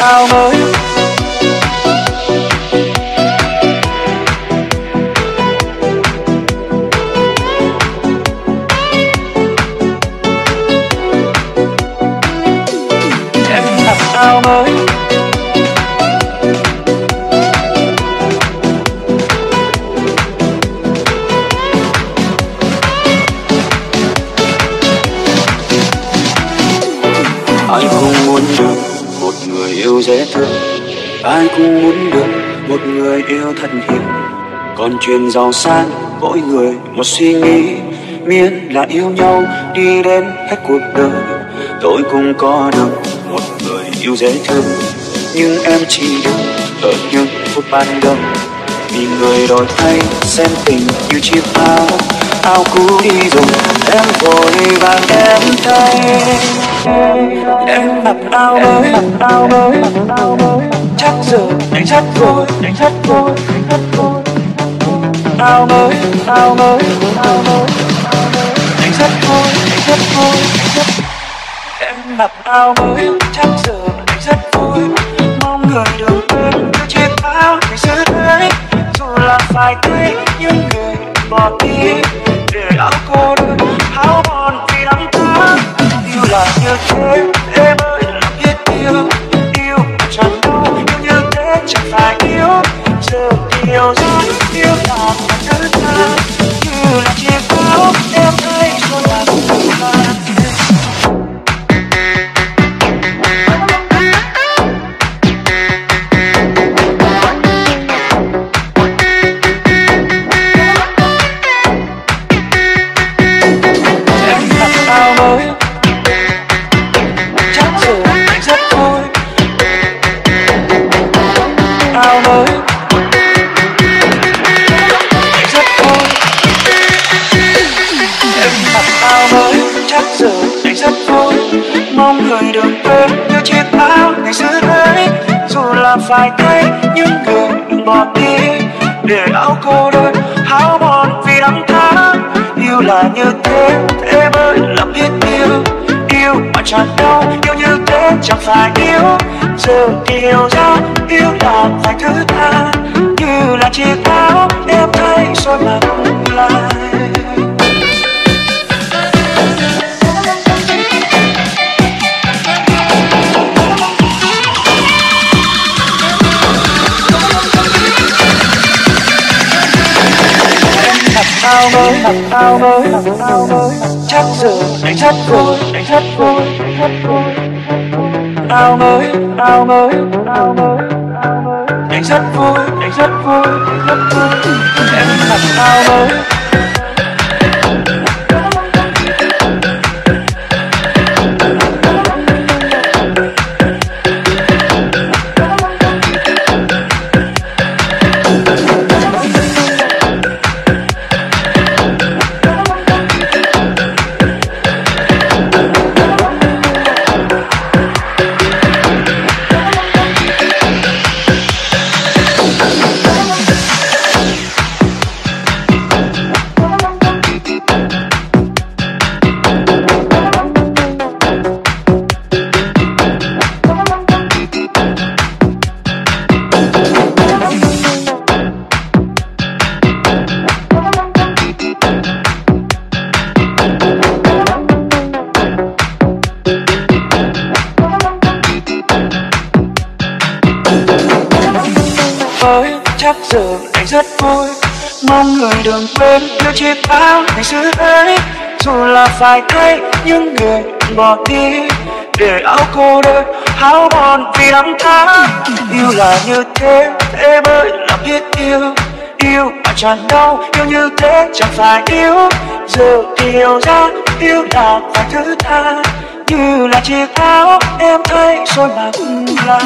em mặc áo mới dù dễ thương ai cũng muốn được một người yêu thật hiểu, còn chuyện giàu sang mỗi người một suy nghĩ. Miễn là yêu nhau đi đến hết cuộc đời tôi cũng có được một người yêu dễ thương. Nhưng em chỉ được ở những phút ban đầu vì người đổi thay xem tình như chiếc áo. Áo cũ đi rồi em vội vàng em thay em mặc áo mới mặc áo mới. Áo mới chắc giờ đánh chắc vui đánh chắc vui đánh chắc vui áo mới áo mới áo mới. Đánh chắc vui đánh chắc vui anh rất em mặc áo mới, chắc giờ đánh rất vui mong người đừng quên cái chiếc áo ngày xưa ấy dù là phải tay nhưng người bỏ đi. Để áo cô đơn chẳng phải yêu giờ thì hiểu ra yêu là phải thứ ta. Như là chiếc áo em mặc áo mới? Chắc giờ anh rất vui. Mong người được quên như chiếc áo ngày xưa ấy dù là phải thay nhưng người đừng bỏ đi. Để áo cô đơn háo mòn vì năm tháng yêu là như thế thế mới là biết yêu. Yêu mà chẳng đau, yêu như thế chẳng phải yêu. Giờ thì hiểu ra, yêu là phải thứ tha. Như là chiếc áo, em thấy rồi mặc lại. Mặc mới mặc áo mới mặc áo mới chắc giờ anh rất vui, anh rất vui, anh rất vui mới áo mới áo mới anh rất vui, anh rất vui, anh rất vui. Em mặc áo chắc giờ anh rất vui. Mong người đừng quên yêu chiếc áo ngày xưa ấy. Dù là phải thay những người bỏ đi, để áo cô đơn, áo mòn vì năm tháng. Yêu là như thế thế mới là biết yêu. Yêu mà chẳng đâu yêu như thế chẳng phải yêu. Giờ thì hiểu ra, yêu là phải thứ tha. Như là chiếc áo em thấy rồi mà cũng lại.